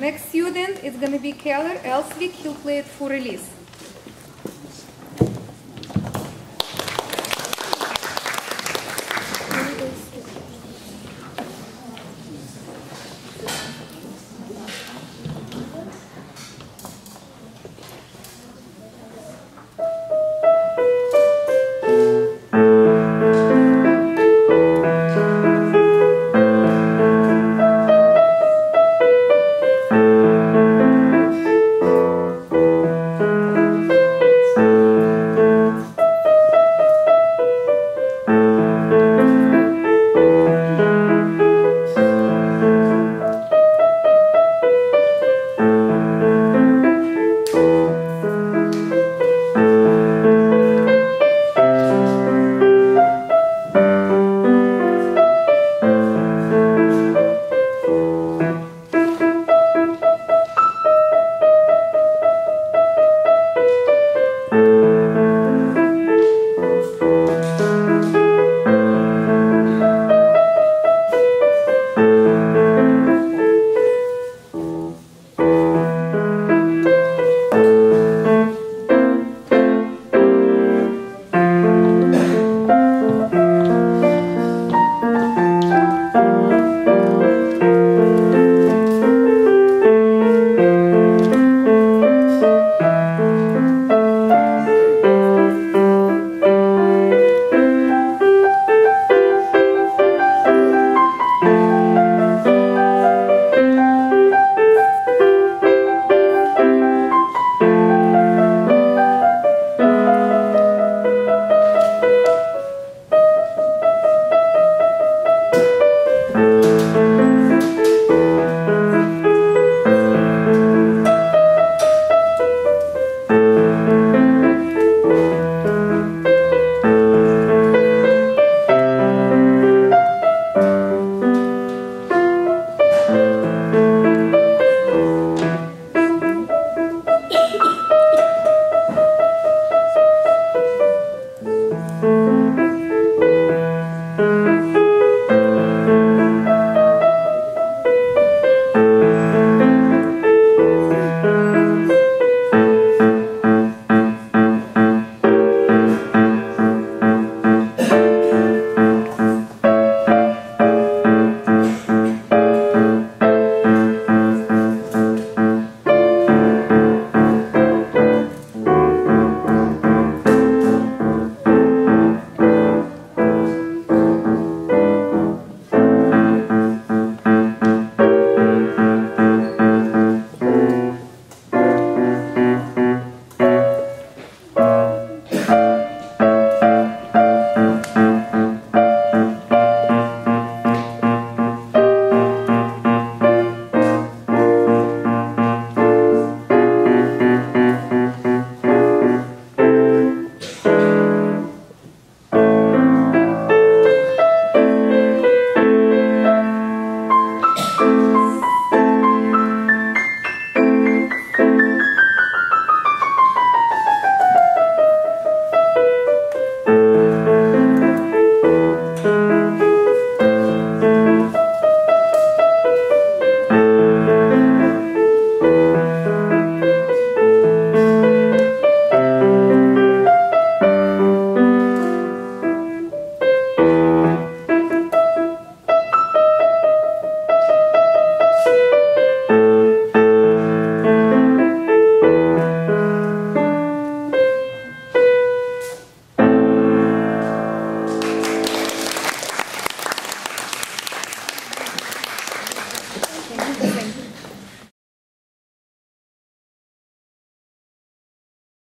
Next student is gonna be Keller Elsvik. He'll play it for release.